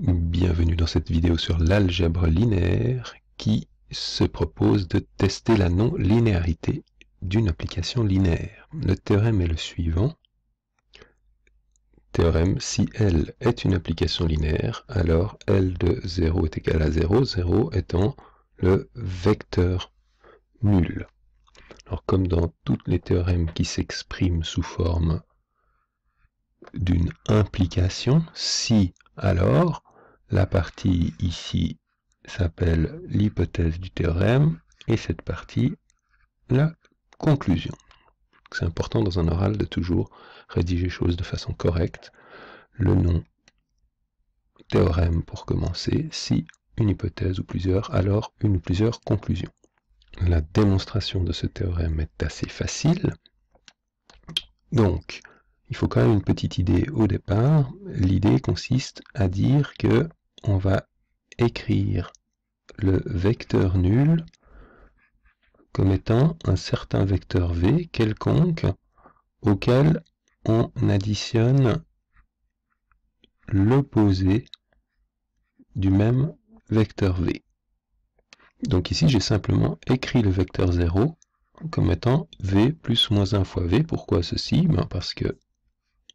Bienvenue dans cette vidéo sur l'algèbre linéaire qui se propose de tester la non-linéarité d'une application linéaire. Le théorème est le suivant. Théorème, si L est une application linéaire, alors L de 0 est égal à 0, 0 étant le vecteur nul. Alors comme dans tous les théorèmes qui s'expriment sous forme d'une implication, si alors la partie ici s'appelle l'hypothèse du théorème et cette partie la conclusion. C'est important dans un oral de toujours rédiger les choses de façon correcte. Le nom théorème pour commencer, si une hypothèse ou plusieurs, alors une ou plusieurs conclusions. La démonstration de ce théorème est assez facile. Donc, il faut quand même une petite idée au départ. L'idée consiste à dire que on va écrire le vecteur nul comme étant un certain vecteur v quelconque auquel on additionne l'opposé du même vecteur v. Donc ici, j'ai simplement écrit le vecteur 0 comme étant v plus moins 1 fois v. Pourquoi ceci? Ben Parce que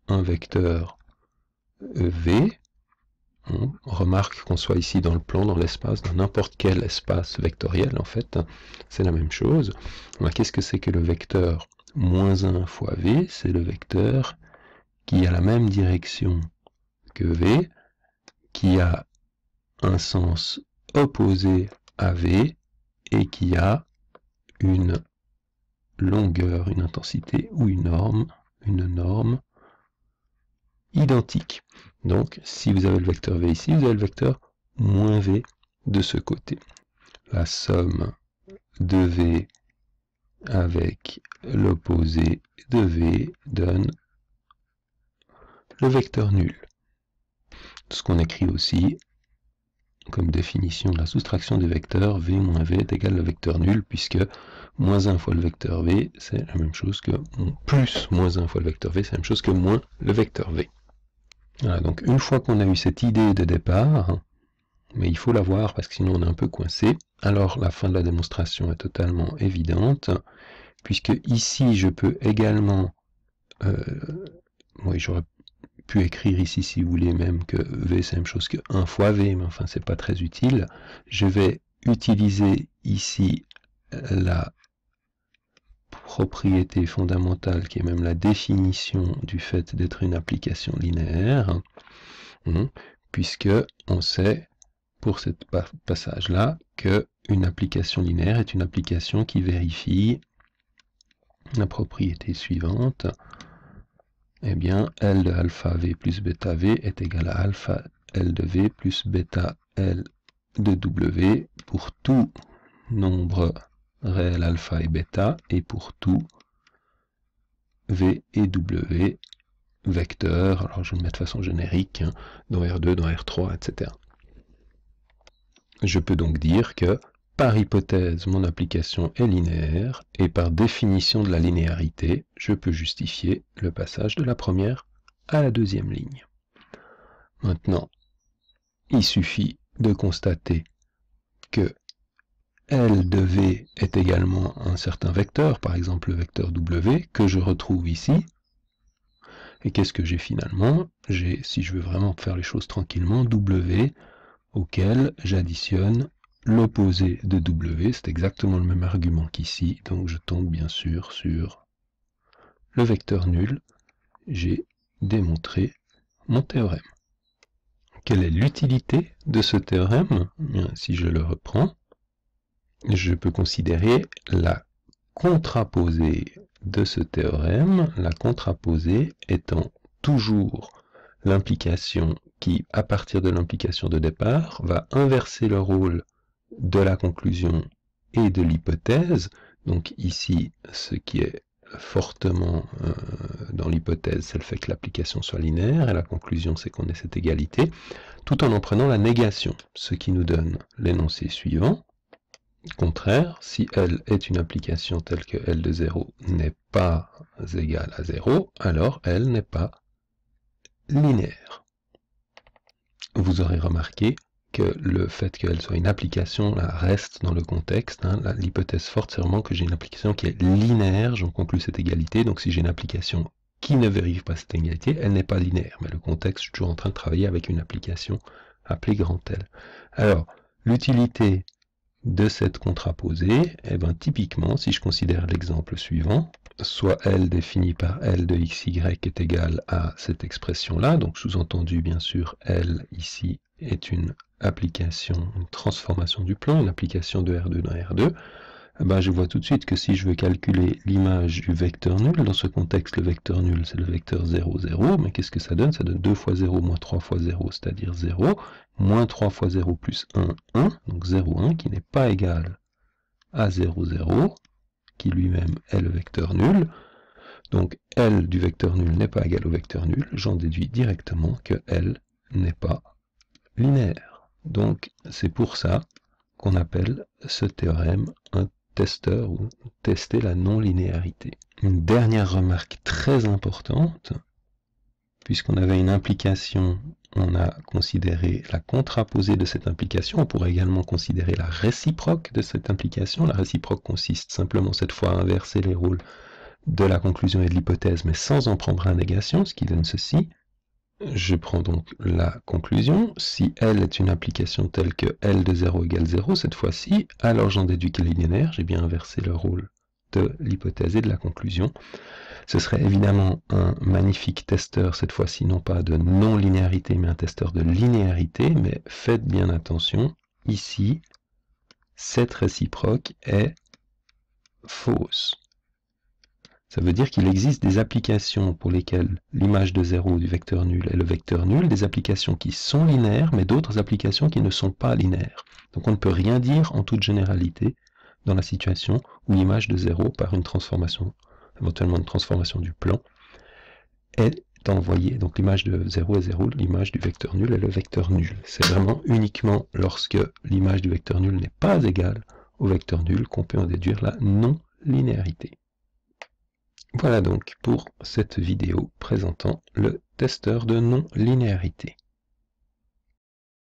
un vecteur v on remarque qu'on soit ici dans le plan, dans l'espace, dans n'importe quel espace vectoriel, en fait, c'est la même chose. Qu'est-ce que c'est que le vecteur moins 1 fois v? C'est le vecteur qui a la même direction que v, qui a un sens opposé à v et qui a une longueur, une intensité ou une norme, une norme identique. Donc, si vous avez le vecteur v ici, vous avez le vecteur moins v de ce côté. La somme de v avec l'opposé de v donne le vecteur nul. Ce qu'on écrit aussi comme définition de la soustraction des vecteurs, v moins v est égal au vecteur nul, puisque moins 1 fois le vecteur v, c'est la même chose que plus moins 1 fois le vecteur v, c'est la même chose que moins le vecteur v. Voilà, donc une fois qu'on a eu cette idée de départ, mais il faut la voir parce que sinon on est un peu coincé, alors la fin de la démonstration est totalement évidente, puisque ici je peux également, euh, oui j'aurais pu écrire ici si vous voulez même que V c'est la même chose que 1 fois V, mais enfin c'est pas très utile, je vais utiliser ici la propriété fondamentale qui est même la définition du fait d'être une application linéaire, hein, puisque on sait pour ce passage-là que une application linéaire est une application qui vérifie la propriété suivante, eh bien, L de alpha V plus bêta V est égal à alpha L de V plus bêta L de W pour tout nombre réel alpha et bêta, et pour tout V et W vecteurs, alors je le mettre de façon générique, hein, dans R2, dans R3, etc. Je peux donc dire que, par hypothèse, mon application est linéaire, et par définition de la linéarité, je peux justifier le passage de la première à la deuxième ligne. Maintenant, il suffit de constater que L de V est également un certain vecteur, par exemple le vecteur W, que je retrouve ici. Et qu'est-ce que j'ai finalement? J'ai, si je veux vraiment faire les choses tranquillement, W auquel j'additionne l'opposé de W, c'est exactement le même argument qu'ici, donc je tombe bien sûr sur le vecteur nul. J'ai démontré mon théorème. Quelle est l'utilité de ce théorème? Si je le reprends, je peux considérer la contraposée de ce théorème, la contraposée étant toujours l'implication qui, à partir de l'implication de départ, va inverser le rôle de la conclusion et de l'hypothèse. Donc ici, ce qui est fortement euh, dans l'hypothèse, c'est le fait que l'application soit linéaire, et la conclusion, c'est qu'on ait cette égalité, tout en en prenant la négation, ce qui nous donne l'énoncé suivant contraire, si L est une application telle que L de 0 n'est pas égal à 0, alors L n'est pas linéaire. vous aurez remarqué que le fait qu'elle soit une application reste dans le contexte. Hein. L'hypothèse forte, c'est que j'ai une application qui est linéaire, j'en conclus cette égalité. Donc si j'ai une application qui ne vérifie pas cette égalité, elle n'est pas linéaire. Mais le contexte, je suis toujours en train de travailler avec une application appelée grand L. Alors, l'utilité de cette contraposée, eh ben, typiquement, si je considère l'exemple suivant, soit L défini par L de xy est égal à cette expression-là, donc sous-entendu, bien sûr, L ici est une application, une transformation du plan, une application de R2 dans R2, eh ben, je vois tout de suite que si je veux calculer l'image du vecteur nul, dans ce contexte, le vecteur nul, c'est le vecteur 0, 0, mais qu'est-ce que ça donne? Ça donne 2 fois 0 moins 3 fois 0, c'est-à-dire 0, moins 3 fois 0 plus 1, 1, donc 0, 1, qui n'est pas égal à 0, 0, qui lui-même est le vecteur nul. Donc L du vecteur nul n'est pas égal au vecteur nul, j'en déduis directement que L n'est pas linéaire. Donc c'est pour ça qu'on appelle ce théorème un testeur ou tester la non-linéarité. Une dernière remarque très importante, puisqu'on avait une implication, on a considéré la contraposée de cette implication, on pourrait également considérer la réciproque de cette implication. La réciproque consiste simplement cette fois à inverser les rôles de la conclusion et de l'hypothèse, mais sans en prendre un négation, ce qui donne ceci. Je prends donc la conclusion. Si L est une application telle que L de 0 égale 0, cette fois-ci, alors j'en déduis qu'elle est linéaire. J'ai bien inversé le rôle de l'hypothèse et de la conclusion. Ce serait évidemment un magnifique testeur, cette fois-ci non pas de non-linéarité, mais un testeur de linéarité. Mais faites bien attention, ici, cette réciproque est fausse. Ça veut dire qu'il existe des applications pour lesquelles l'image de 0 du vecteur nul est le vecteur nul, des applications qui sont linéaires, mais d'autres applications qui ne sont pas linéaires. Donc on ne peut rien dire en toute généralité dans la situation où l'image de 0 par une transformation, éventuellement une transformation du plan, est envoyée. Donc l'image de 0 est 0, l'image du vecteur nul est le vecteur nul. C'est vraiment uniquement lorsque l'image du vecteur nul n'est pas égale au vecteur nul qu'on peut en déduire la non-linéarité. Voilà donc pour cette vidéo présentant le testeur de non-linéarité.